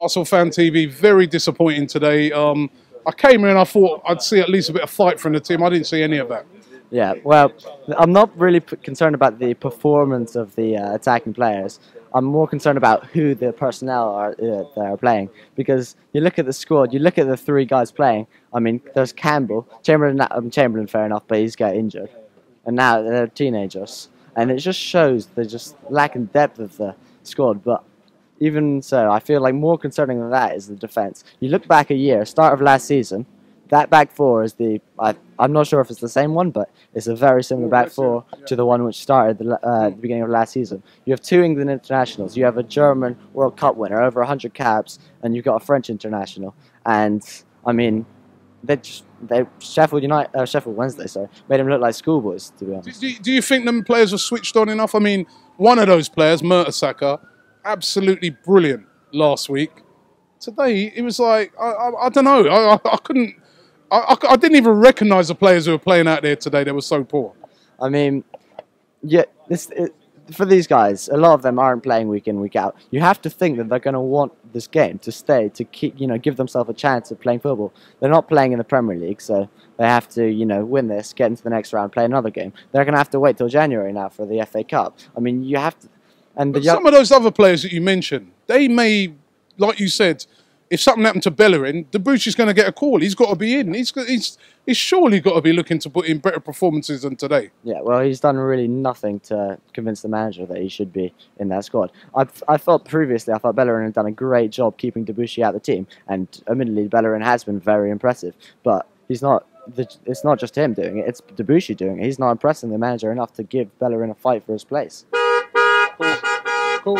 Arsenal Fan TV, very disappointing today. Um, I came and I thought I'd see at least a bit of fight from the team. I didn't see any of that. Yeah, well, I'm not really concerned about the performance of the uh, attacking players. I'm more concerned about who the personnel are uh, that are playing because you look at the squad, you look at the three guys playing. I mean, there's Campbell, Chamberlain, um, Chamberlain, fair enough, but he's got injured, and now they're teenagers, and it just shows they're just lacking depth of the squad. But even so, I feel like more concerning than that is the defense. You look back a year, start of last season, that back four is the I, I'm not sure if it's the same one, but it's a very similar back four to the one which started the, uh, the beginning of last season. You have two England internationals, you have a German World Cup winner, over 100 caps, and you've got a French international. And I mean, they just they Sheffield United, uh, Sheffield Wednesday, so made them look like schoolboys to be honest. Do, do you think them players are switched on enough? I mean, one of those players, Mertesacker, absolutely brilliant last week. Today, it was like I, I, I don't know. I, I, couldn't. I didn't even recognise the players who were playing out there today. They were so poor. I mean, yeah, this it, for these guys, a lot of them aren't playing week in week out. You have to think that they're going to want this game to stay, to keep, you know, give themselves a chance of playing football. They're not playing in the Premier League, so they have to, you know, win this, get into the next round, play another game. They're going to have to wait till January now for the FA Cup. I mean, you have to, and But young, some of those other players that you mentioned, they may, like you said, if something happened to Bellerin, Debuchy's going to get a call. He's got to be in. He's he's he's surely got to be looking to put in better performances than today. Yeah, well, he's done really nothing to convince the manager that he should be in that squad. I, I thought previously, I thought Bellerin had done a great job keeping Debuchy out of the team, and admittedly, Bellerin has been very impressive. But he's not. The, it's not just him doing it; it's Debuchy doing it. He's not impressing the manager enough to give Bellerin a fight for his place. Cool.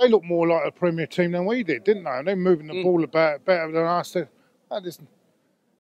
They look more like a Premier team than we did, didn't they? And they're moving the mm. ball about better than us. That is